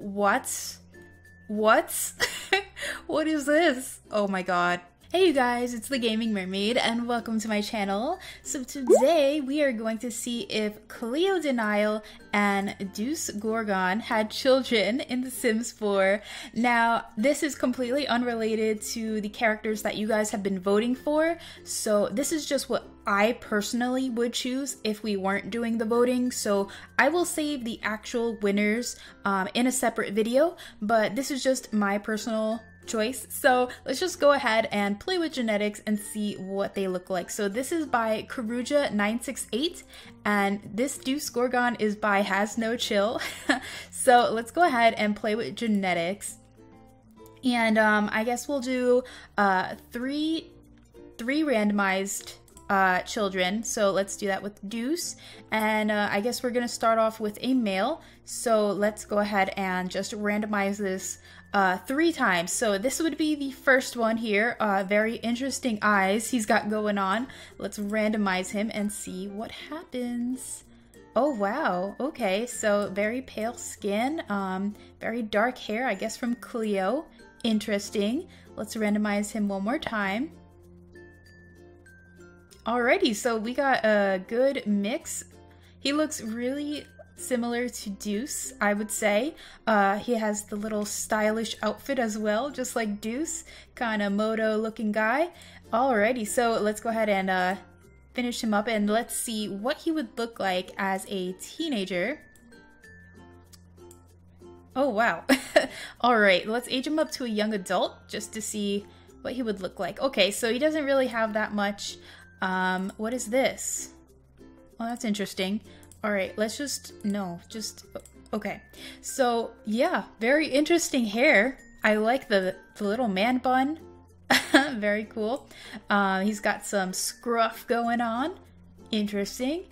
What? What? what is this? Oh my god. Hey you guys, it's the Gaming Mermaid and welcome to my channel. So today we are going to see if Cleo De Nile and Deuce Gorgon had children in The Sims 4. Now, this is completely unrelated to the characters that you guys have been voting for, so this is just what I personally would choose if we weren't doing the voting. So I will save the actual winners um, in a separate video, but this is just my personal choice. So let's just go ahead and play with genetics and see what they look like. So this is by Karuja968 and this Deuce Gorgon is by Has No Chill. so let's go ahead and play with genetics. And um, I guess we'll do uh, three, three randomized uh, children. So let's do that with Deuce. And uh, I guess we're going to start off with a male. So let's go ahead and just randomize this uh, three times. So this would be the first one here. Uh, very interesting eyes he's got going on. Let's randomize him and see what happens. Oh wow, okay, so very pale skin, um, very dark hair, I guess from Cleo. Interesting. Let's randomize him one more time. Alrighty, so we got a good mix. He looks really similar to Deuce, I would say. Uh, he has the little stylish outfit as well, just like Deuce, kind of moto looking guy. Alrighty, so let's go ahead and uh, finish him up and let's see what he would look like as a teenager. Oh, wow. Alright, let's age him up to a young adult just to see what he would look like. Okay, so he doesn't really have that much. Um, what is this? Well, that's interesting. All right, let's just, no, just, okay. So, yeah, very interesting hair. I like the, the little man bun. very cool. Uh, he's got some scruff going on. Interesting.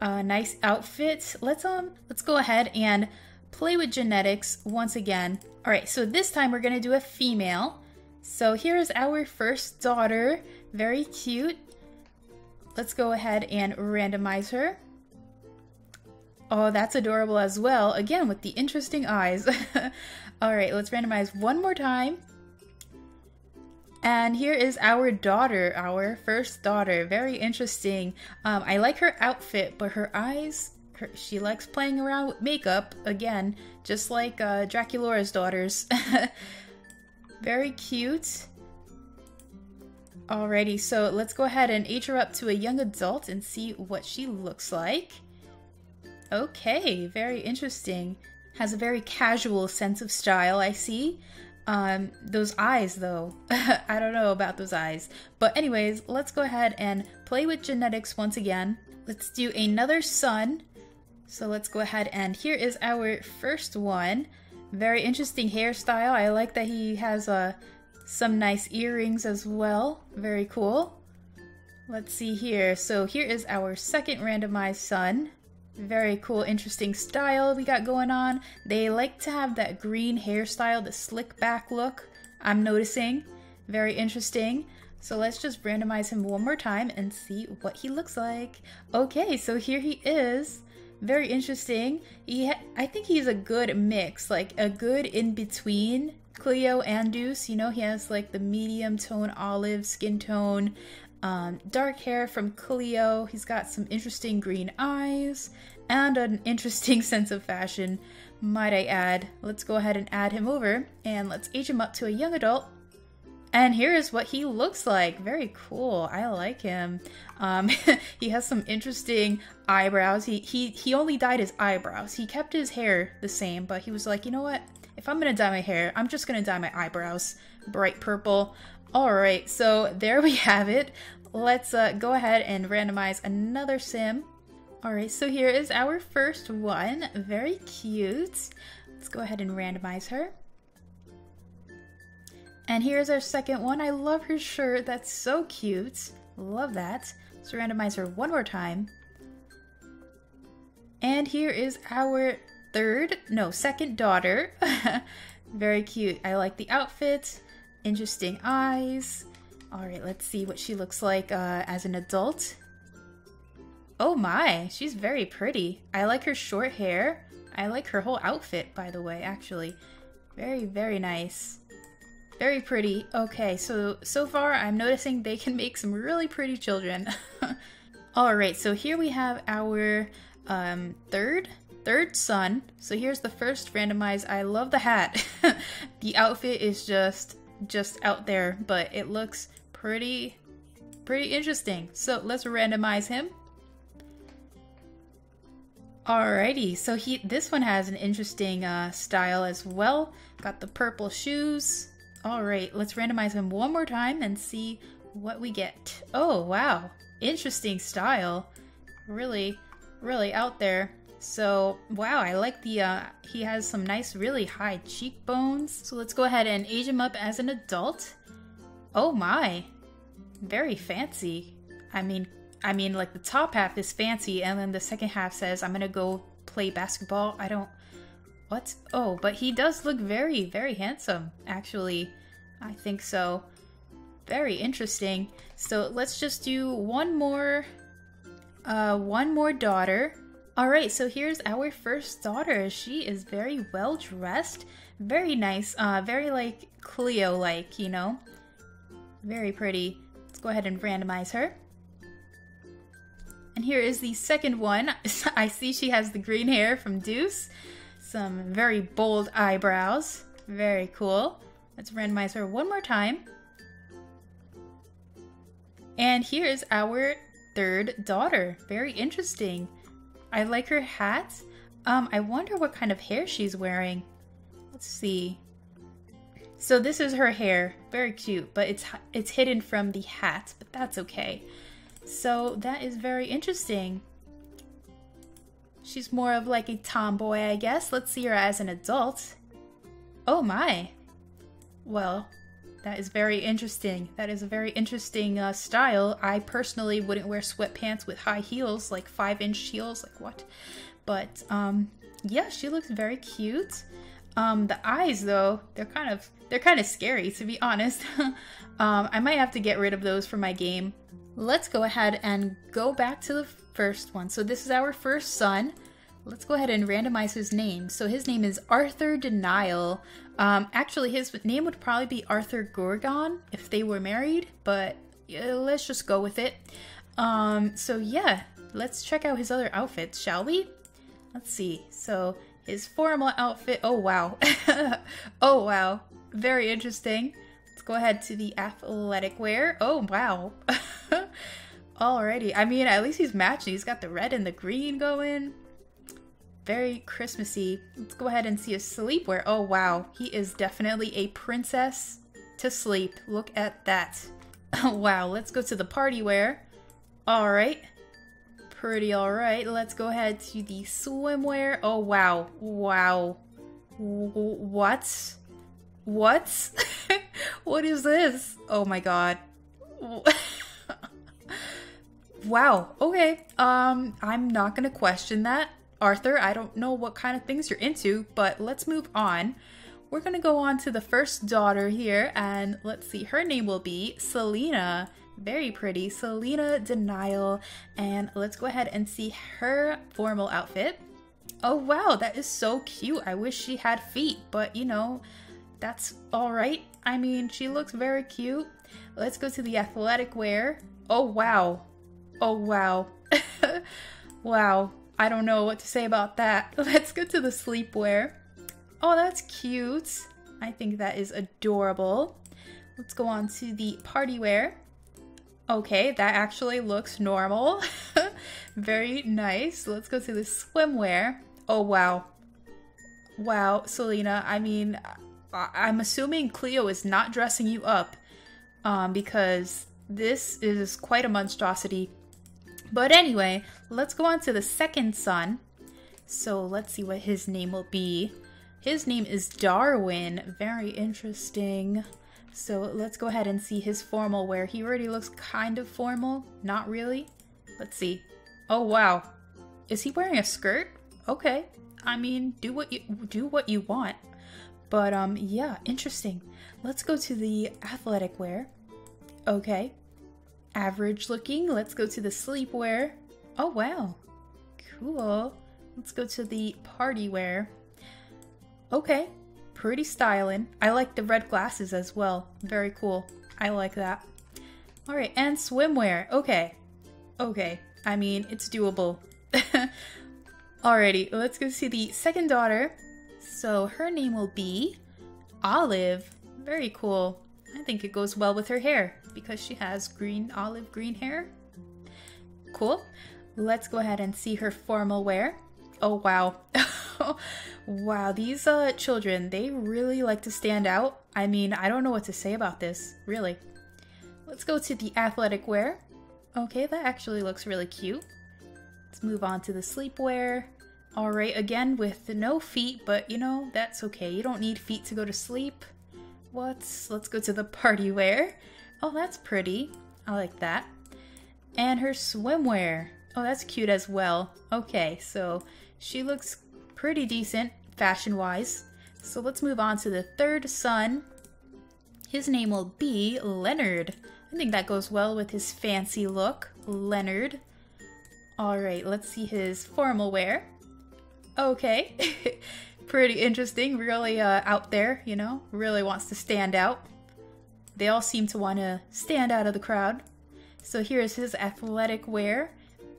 Uh, nice outfit. Let's, um, let's go ahead and play with genetics once again. All right, so this time we're gonna do a female. So here's our first daughter. Very cute. Let's go ahead and randomize her. Oh, that's adorable as well. Again, with the interesting eyes. All right, let's randomize one more time. And here is our daughter, our first daughter. Very interesting. Um, I like her outfit, but her eyes, her, she likes playing around with makeup. Again, just like uh, Draculaura's daughters. Very cute. Alrighty, so let's go ahead and age her up to a young adult and see what she looks like. Okay, very interesting. Has a very casual sense of style, I see. Um, those eyes, though. I don't know about those eyes. But anyways, let's go ahead and play with genetics once again. Let's do another son. So let's go ahead and here is our first one. Very interesting hairstyle. I like that he has uh, some nice earrings as well. Very cool. Let's see here. So here is our second randomized son. Very cool, interesting style we got going on. They like to have that green hairstyle, the slick back look, I'm noticing. Very interesting. So let's just randomize him one more time and see what he looks like. Okay, so here he is. Very interesting. He I think he's a good mix, like a good in between Cleo and Deuce. You know, he has like the medium tone olive skin tone, um, dark hair from Cleo. He's got some interesting green eyes and an interesting sense of fashion, might I add. Let's go ahead and add him over and let's age him up to a young adult. And here is what he looks like. Very cool. I like him. Um, he has some interesting eyebrows. He, he, he only dyed his eyebrows. He kept his hair the same, but he was like, you know what? If I'm gonna dye my hair, I'm just gonna dye my eyebrows bright purple. Alright, so there we have it. Let's uh, go ahead and randomize another sim. Alright, so here is our first one. Very cute. Let's go ahead and randomize her. And here's our second one. I love her shirt. That's so cute. Love that. Let's randomize her one more time. And here is our third, no, second daughter. Very cute. I like the outfit. Interesting eyes. All right, let's see what she looks like uh, as an adult. Oh my, she's very pretty. I like her short hair. I like her whole outfit, by the way, actually. Very, very nice. Very pretty. Okay, so, so far I'm noticing they can make some really pretty children. Alright, so here we have our um, third third son. So here's the first randomized. I love the hat. the outfit is just just out there, but it looks pretty pretty interesting. So let's randomize him. Alrighty, so he this one has an interesting uh, style as well. Got the purple shoes. Alright, let's randomize him one more time and see what we get. Oh, wow. Interesting style. Really, really out there. So, wow, I like the, uh, he has some nice, really high cheekbones. So let's go ahead and age him up as an adult. Oh my. Very fancy. I mean, I mean, like the top half is fancy, and then the second half says, I'm gonna go play basketball. I don't. What? Oh, but he does look very, very handsome, actually. I think so. Very interesting. So let's just do one more, uh, one more daughter. All right, so here's our first daughter. She is very well dressed, very nice, uh, very like Cleo-like, you know? Very pretty. Let's go ahead and randomize her. And here is the second one. I see she has the green hair from Deuce. Some very bold eyebrows. Very cool. Let's randomize her one more time. And here's our third daughter. Very interesting. I like her hat. Um, I wonder what kind of hair she's wearing. Let's see. So this is her hair. Very cute, but it's it's hidden from the hat, but that's okay. So that is very interesting. She's more of like a tomboy, I guess. Let's see her as an adult. Oh my. Well, that is very interesting. That is a very interesting uh, style. I personally wouldn't wear sweatpants with high heels, like five inch heels, like what? But um, yeah, she looks very cute. Um, the eyes though, they're kind of they're kind of scary to be honest. um, I might have to get rid of those for my game. Let's go ahead and go back to the first one. So this is our first son. Let's go ahead and randomize his name. So his name is Arthur De Nile. Um, actually, his name would probably be Arthur Gorgon if they were married, but let's just go with it. Um, so yeah, let's check out his other outfits, shall we? Let's see. So his formal outfit. Oh wow. oh wow. Very interesting. Let's go ahead to the athletic wear. Oh wow. Alrighty. I mean, at least he's matching. He's got the red and the green going. Very Christmassy. Let's go ahead and see his sleepwear. Oh, wow. He is definitely a princess to sleep. Look at that. wow. Let's go to the party wear. Alright. Pretty alright. Let's go ahead to the swimwear. Oh, wow. Wow. what? What? what is this? Oh my god. Wow. Okay. Um, I'm not gonna question that. Arthur, I don't know what kind of things you're into, but let's move on. We're gonna go on to the first daughter here, and let's see, her name will be Selena. Very pretty, Selena De Nile. And let's go ahead and see her formal outfit. Oh wow, that is so cute. I wish she had feet, but you know, that's alright. I mean, she looks very cute. Let's go to the athletic wear. Oh wow, Oh, wow. wow. I don't know what to say about that. Let's go to the sleepwear. Oh, that's cute. I think that is adorable. Let's go on to the party wear. Okay, that actually looks normal. Very nice. Let's go to the swimwear. Oh, wow. Wow, Selena, I mean, I- am assuming Cleo is not dressing you up um, because this is quite a monstrosity. But anyway, let's go on to the second son. So let's see what his name will be. His name is Darwin. Very interesting. So let's go ahead and see his formal wear. He already looks kind of formal. Not really. Let's see. Oh, wow. Is he wearing a skirt? Okay. I mean, do what you do what you want. But um yeah, interesting. Let's go to the athletic wear. Okay average looking. Let's go to the sleepwear. Oh, wow. Cool. Let's go to the party wear. Okay, pretty styling. I like the red glasses as well. Very cool. I like that. Alright, and swimwear. Okay. Okay. I mean, it's doable. Alrighty, let's go see the second daughter. So her name will be Olive. Very cool. I think it goes well with her hair because she has green, olive green hair. Cool. Let's go ahead and see her formal wear. Oh, wow. wow, these uh, children, they really like to stand out. I mean, I don't know what to say about this, really. Let's go to the athletic wear. Okay, that actually looks really cute. Let's move on to the sleepwear. Alright, again with no feet, but you know, that's okay. You don't need feet to go to sleep. What's... let's go to the party wear. Oh, that's pretty. I like that. And her swimwear. Oh, that's cute as well. Okay, so she looks pretty decent fashion-wise. So let's move on to the third son. His name will be Leonard. I think that goes well with his fancy look. Leonard. Alright, let's see his formal wear. Okay. pretty interesting, really uh, out there, you know, really wants to stand out. They all seem to want to stand out of the crowd. So here's his athletic wear.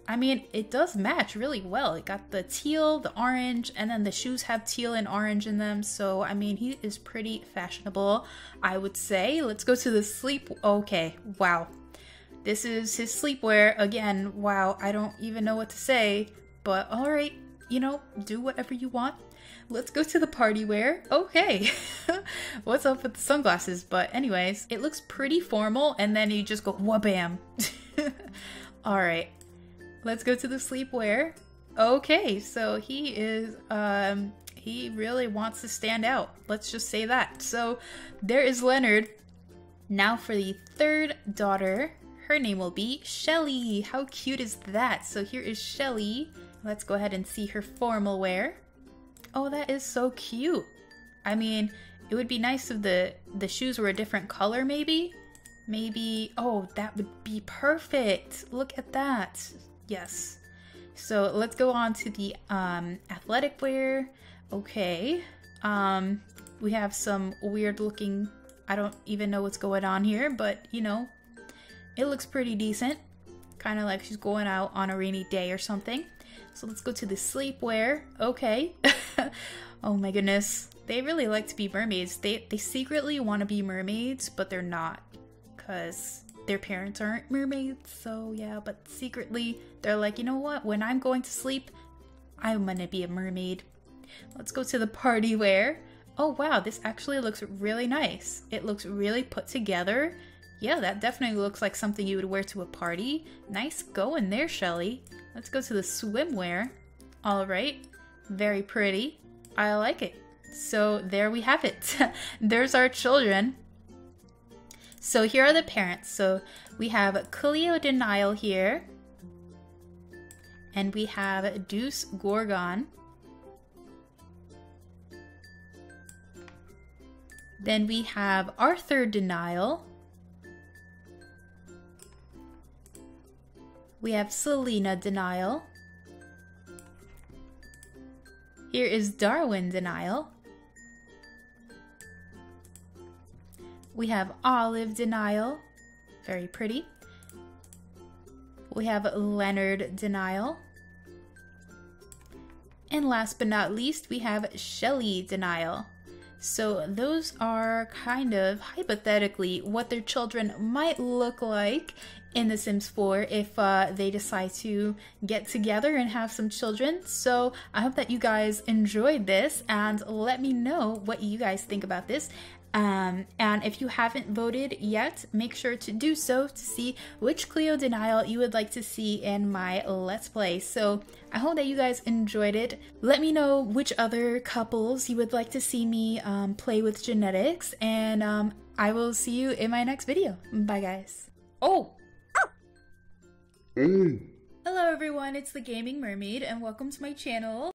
I mean, it does match really well. It got the teal, the orange, and then the shoes have teal and orange in them. So, I mean, he is pretty fashionable, I would say. Let's go to the sleep. Okay, wow. This is his sleepwear. Again, wow, I don't even know what to say. But alright, you know, do whatever you want. Let's go to the party wear. Okay. What's up with the sunglasses? But anyways, it looks pretty formal and then you just go wha-bam. Alright. Let's go to the sleepwear. Okay, so he is um he really wants to stand out. Let's just say that. So there is Leonard. Now for the third daughter. Her name will be Shelly. How cute is that? So here is Shelly. Let's go ahead and see her formal wear. Oh, that is so cute. I mean, it would be nice if the, the shoes were a different color, maybe? Maybe, oh, that would be perfect. Look at that. Yes. So let's go on to the um, athletic wear. Okay. Um, we have some weird looking, I don't even know what's going on here, but you know, it looks pretty decent. Kind of like she's going out on a rainy day or something. So let's go to the sleepwear. Okay. oh my goodness. They really like to be mermaids. They, they secretly want to be mermaids, but they're not. Because their parents aren't mermaids. So yeah, but secretly they're like, you know what? When I'm going to sleep, I'm going to be a mermaid. Let's go to the party wear. Oh wow, this actually looks really nice. It looks really put together. Yeah, that definitely looks like something you would wear to a party. Nice going there, Shelly. Let's go to the swimwear. All right, very pretty. I like it. So there we have it. There's our children. So here are the parents. So we have Cleo De Nile here. And we have Deuce Gorgon. Then we have Arthur De Nile. We have Selena De Nile. Here is Darwin De Nile. We have Olive De Nile. Very pretty. We have Leonard De Nile. And last but not least, we have Shelley De Nile. So those are kind of hypothetically what their children might look like in The Sims 4 if uh, they decide to get together and have some children. So I hope that you guys enjoyed this and let me know what you guys think about this. Um, and if you haven't voted yet, make sure to do so to see which Cleo De Nile you would like to see in my Let's Play. So I hope that you guys enjoyed it. Let me know which other couples you would like to see me um, play with genetics, and um, I will see you in my next video. Bye, guys. Oh! Hello everyone, it's the Gaming Mermaid, and welcome to my channel.